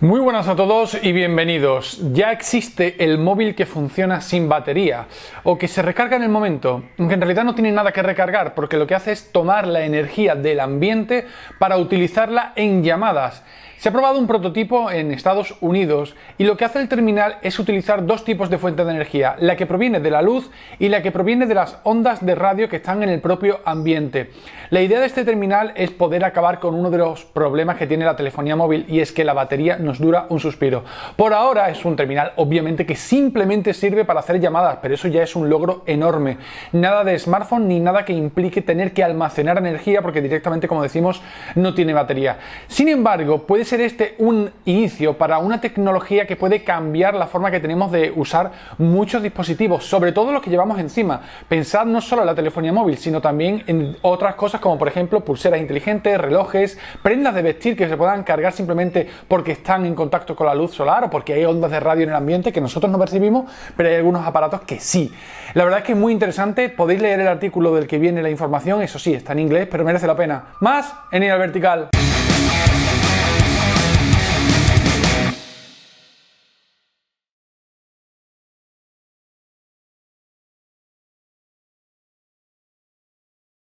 Muy buenas a todos y bienvenidos. Ya existe el móvil que funciona sin batería o que se recarga en el momento, aunque en realidad no tiene nada que recargar porque lo que hace es tomar la energía del ambiente para utilizarla en llamadas. Se ha probado un prototipo en Estados Unidos y lo que hace el terminal es utilizar dos tipos de fuente de energía, la que proviene de la luz y la que proviene de las ondas de radio que están en el propio ambiente. La idea de este terminal es poder acabar con uno de los problemas que tiene la telefonía móvil y es que la batería nos dura un suspiro. Por ahora es un terminal obviamente que simplemente sirve para hacer llamadas, pero eso ya es un logro enorme. Nada de smartphone ni nada que implique tener que almacenar energía porque directamente como decimos no tiene batería. Sin embargo, puede ser este un inicio para una tecnología que puede cambiar la forma que tenemos de usar muchos dispositivos, sobre todo los que llevamos encima. Pensad no solo en la telefonía móvil, sino también en otras cosas como por ejemplo pulseras inteligentes, relojes, prendas de vestir que se puedan cargar simplemente porque están en contacto con la luz solar o porque hay ondas de radio en el ambiente que nosotros no percibimos, pero hay algunos aparatos que sí. La verdad es que es muy interesante, podéis leer el artículo del que viene la información, eso sí, está en inglés, pero merece la pena. Más en el vertical.